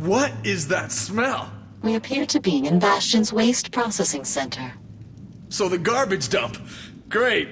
What is that smell? We appear to be in Bastion's waste processing center. So the garbage dump. Great.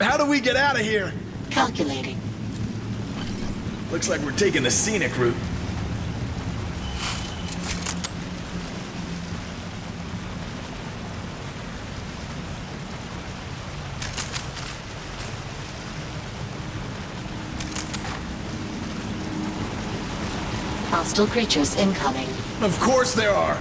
How do we get out of here? Calculating. Looks like we're taking the scenic route. Hostile creatures incoming. Of course there are.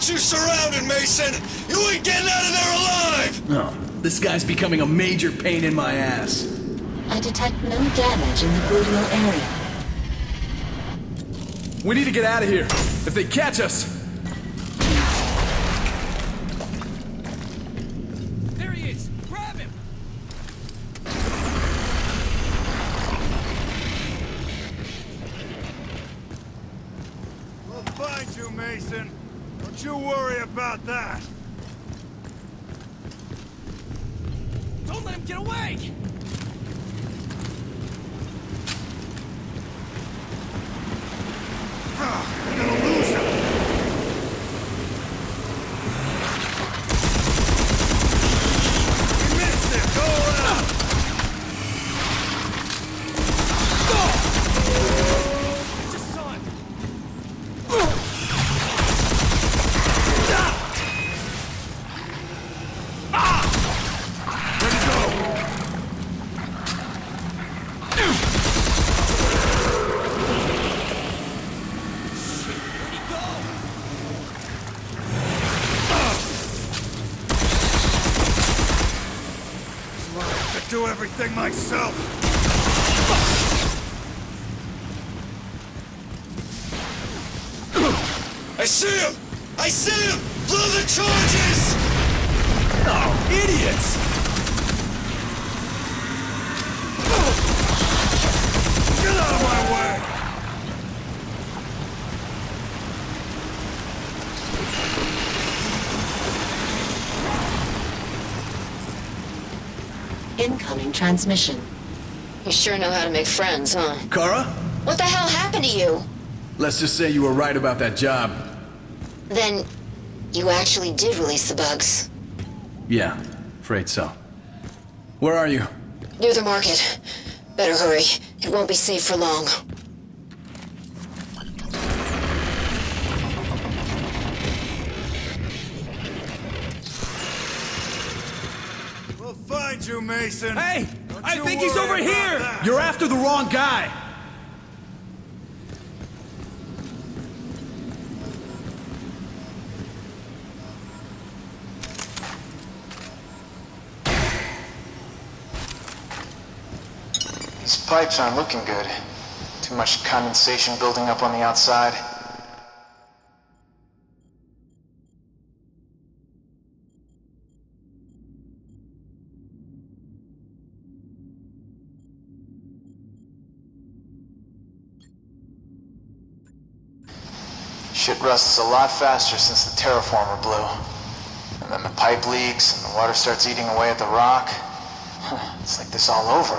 Got you surrounded, Mason! You ain't getting out of there alive! Oh, this guy's becoming a major pain in my ass. I detect no damage in the gluteal area. We need to get out of here. If they catch us, myself. I see him! I see him! Blow the charges! oh, idiots! Get out of my way! Incoming transmission. You sure know how to make friends, huh? Kara, What the hell happened to you? let's just say you were right about that job. Then, you actually did release the bugs. Yeah, afraid so. Where are you? Near the market. Better hurry. It won't be safe for long. We'll find you, Mason. Hey! Don't I think he's over here! that. You're after the wrong guy! These pipes aren't looking good. Too much condensation building up on the outside. Rusts a lot faster since the terraformer blew. And then the pipe leaks, and the water starts eating away at the rock. It's like this all over.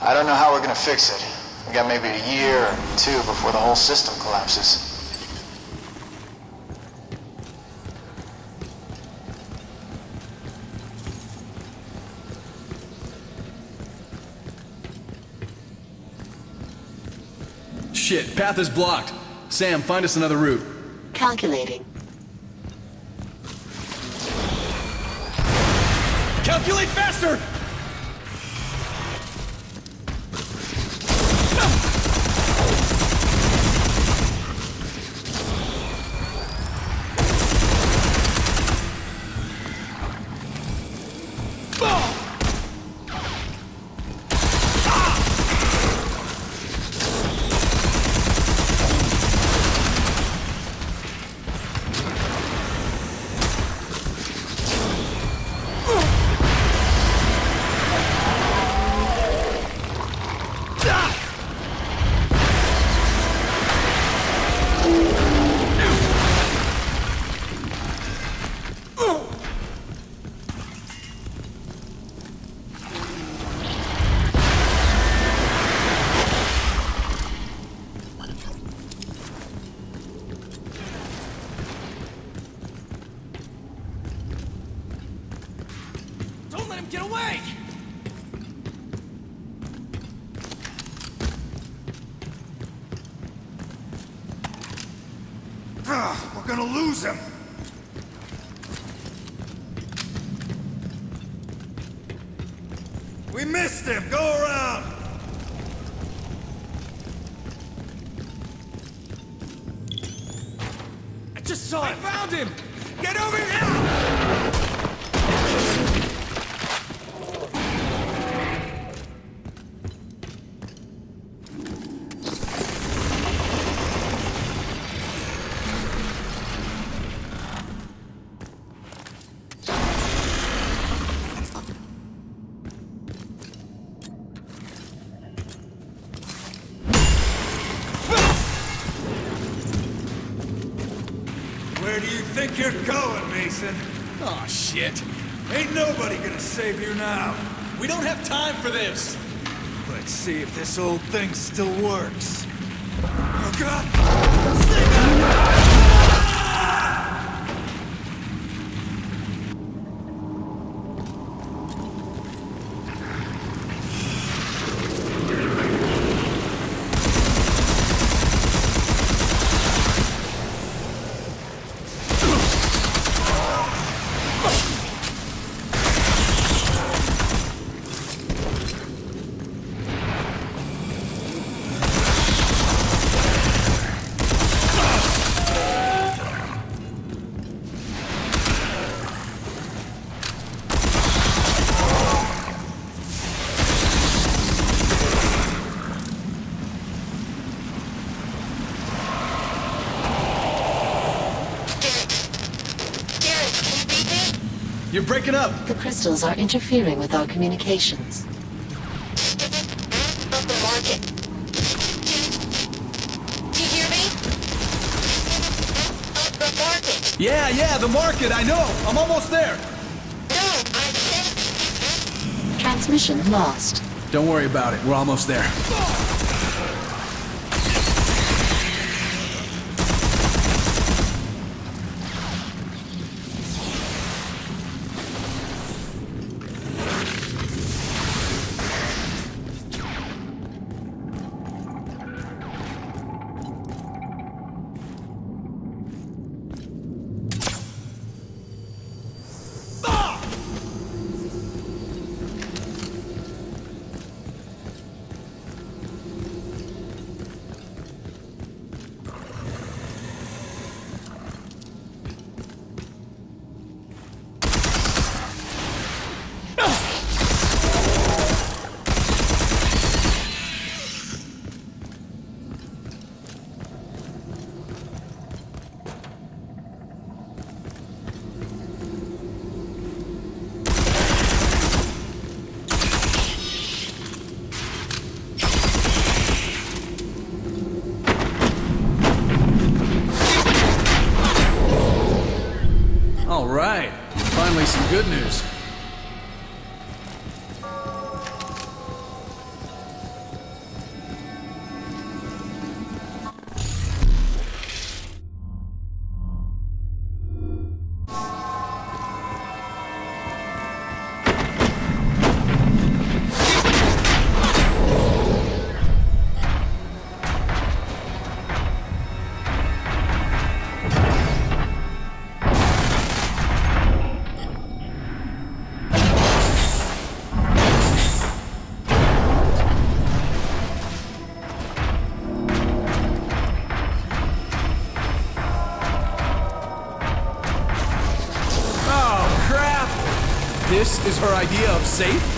I don't know how we're gonna fix it. We got maybe a year or two before the whole system collapses. Shit, path is blocked. Sam, find us another route. Calculating. Calculate faster! I just your son! I found him! Get over here! Old thing still works. You're breaking up. The crystals are interfering with our communications. Of the market. Do you hear me? The market. Yeah, yeah, the market, I know. I'm almost there. No, I said Transmission lost. Don't worry about it. We're almost there. Safe?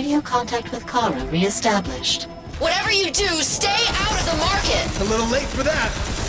Radio contact with Kara re-established. Whatever you do, stay out of the market! A little late for that.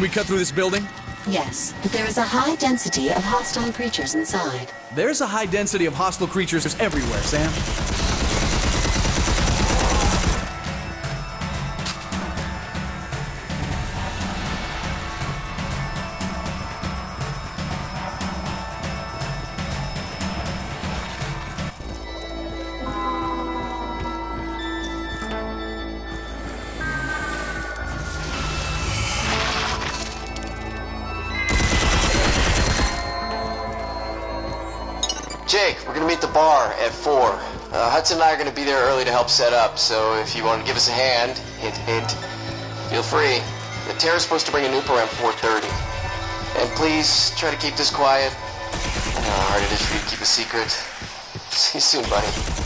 Can we cut through this building? Yes, but there is a high density of hostile creatures inside. There's a high density of hostile creatures everywhere, Sam. And I are gonna be there early to help set up, so if you want to give us a hand, hint, hint, feel free. The Terra's supposed to bring a nuke around 4.30. And please, try to keep this quiet. I know how hard it is for you to keep a secret. See you soon, buddy.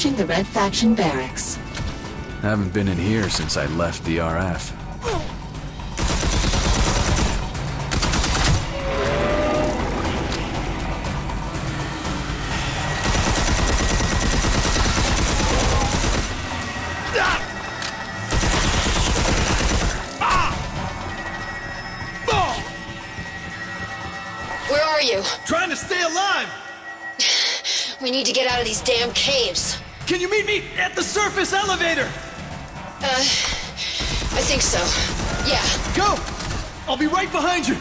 Approaching the Red Faction barracks. Haven't been in here since I left the RF. Where are you? Trying to stay alive! We need to get out of these damn caves. Can you meet me at the surface elevator? Uh, I think so. Yeah. Go! I'll be right behind you!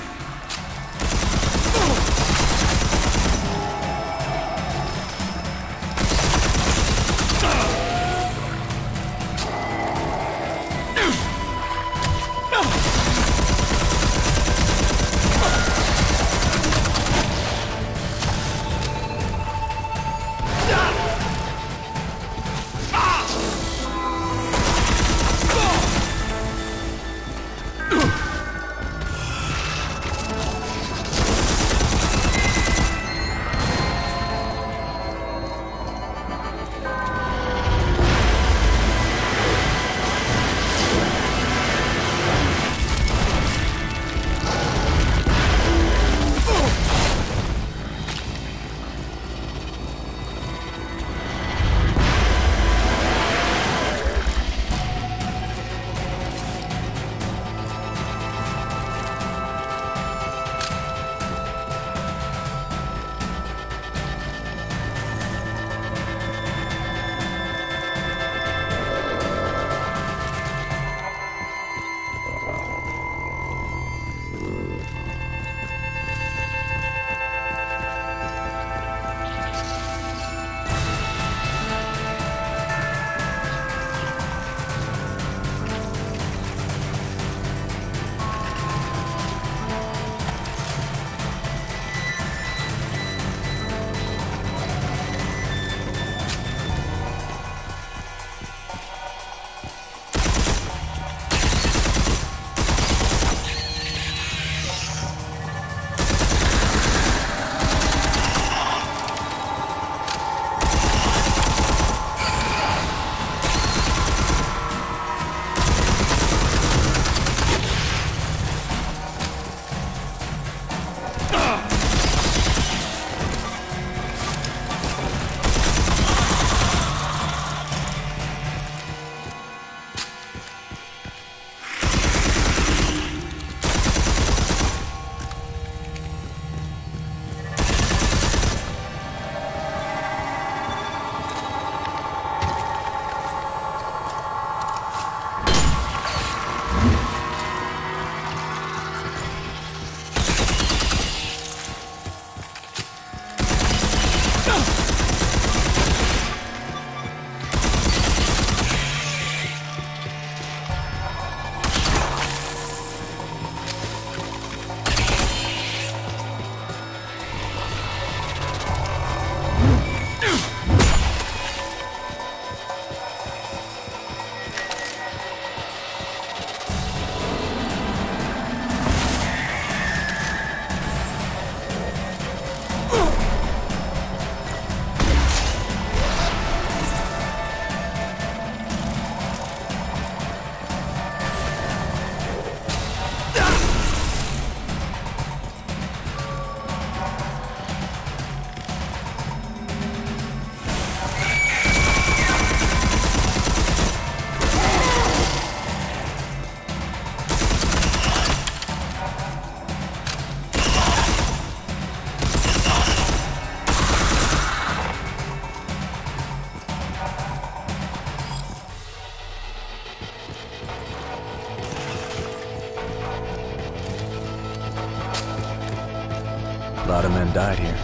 A lot of men died here.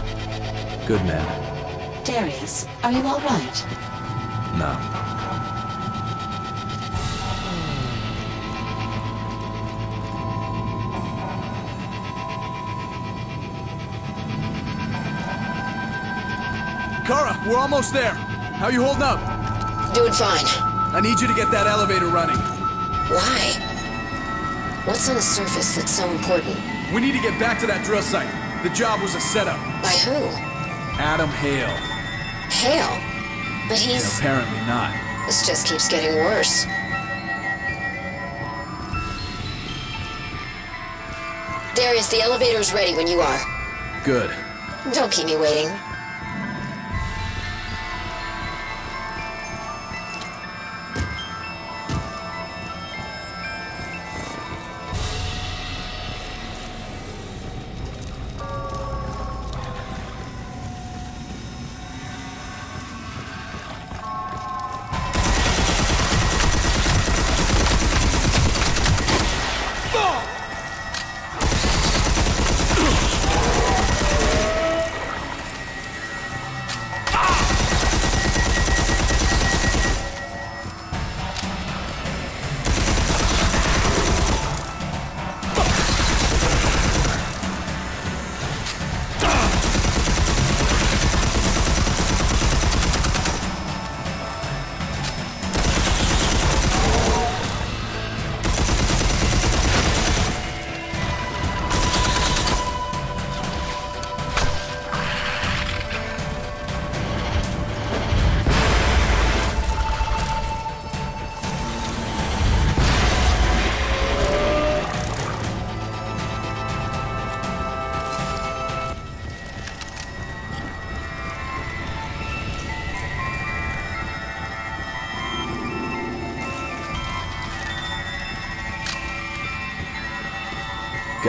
Good men. Darius, are you all right? No. Kara, we're almost there. How you holding up? Doing fine. I need you to get that elevator running. Why? What's on the surface that's so important? We need to get back to that drill site. The job was a setup. By who? Adam Hale. Hale. But he's... Apparently not. This just keeps getting worse. Darius, the elevator's ready when you are. Good. Don't keep me waiting.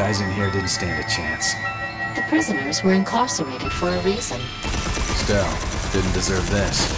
Guys in here didn't stand a chance. The prisoners were incarcerated for a reason. Still, didn't deserve this.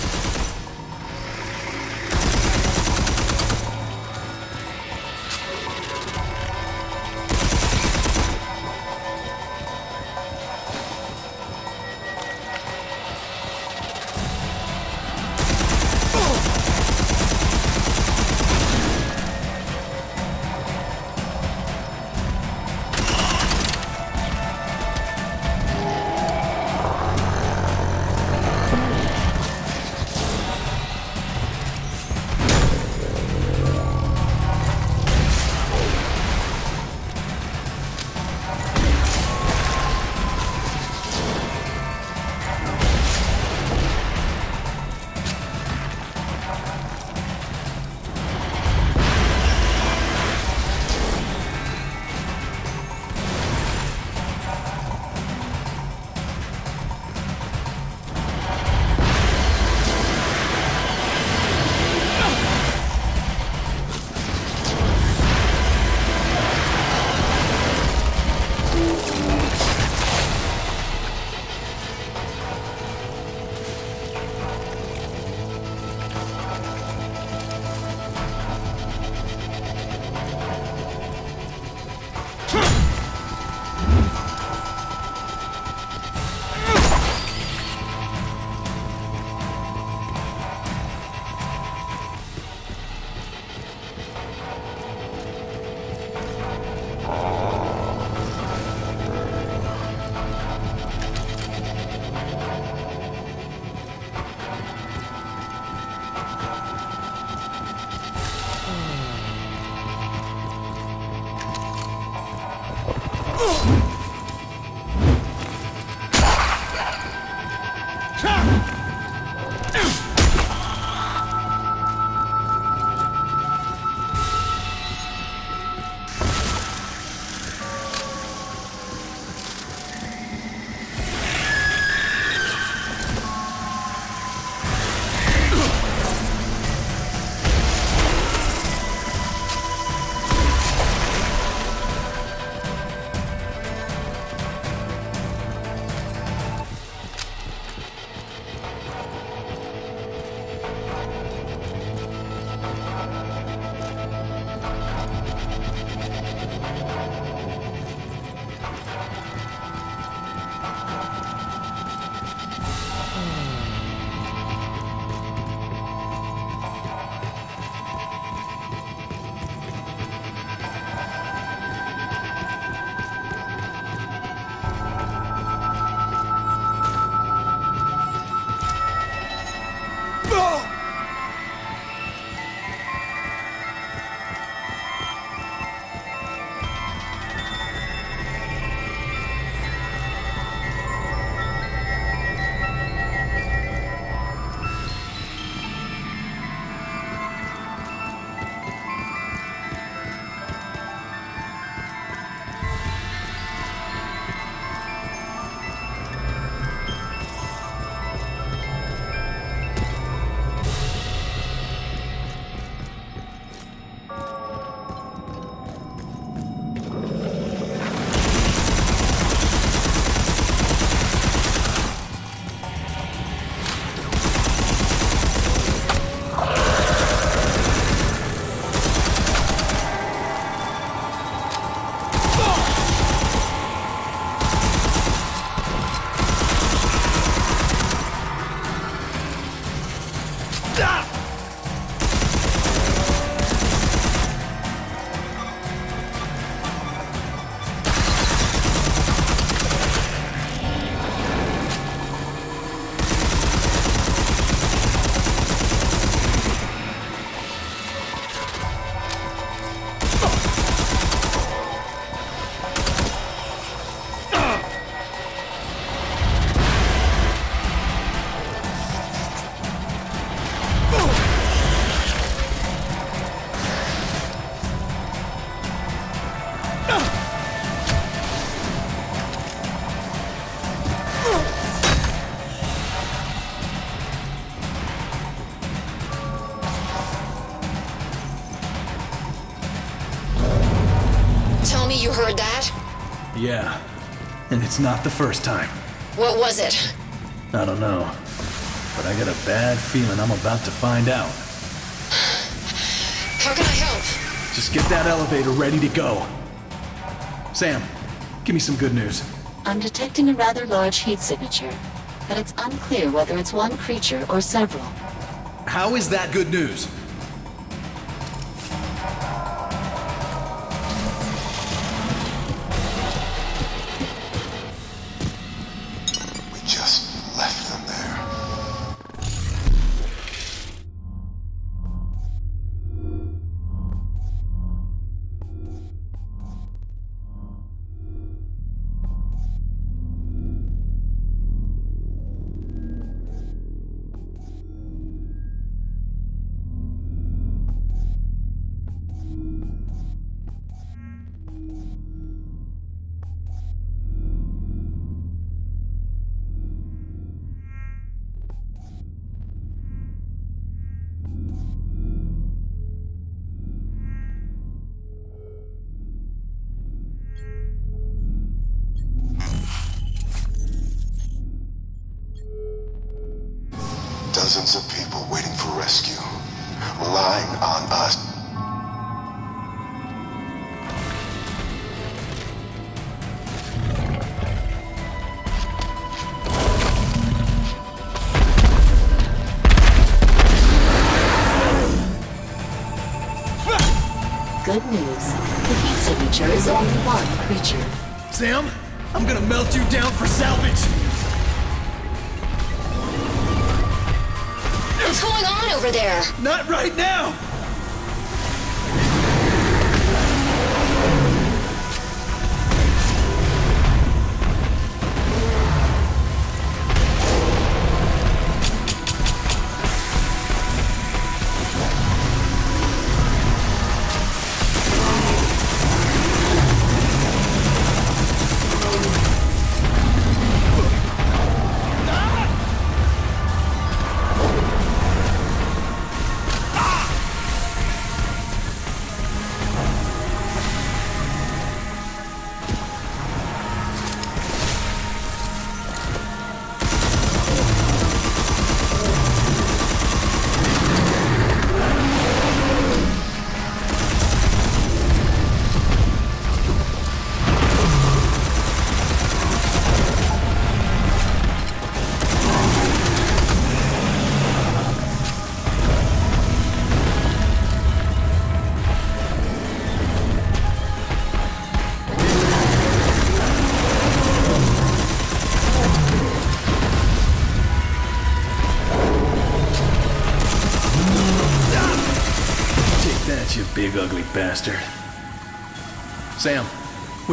It's not the first time. What was it? I don't know. But I got a bad feeling I'm about to find out. How can I help? Just get that elevator ready to go. Sam, give me some good news. I'm detecting a rather large heat signature, but it's unclear whether it's one creature or several. How is that good news? Only one creature. Sam, I'm gonna melt you down for salvage. What's going on over there? Not right now.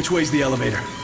Which way's the elevator?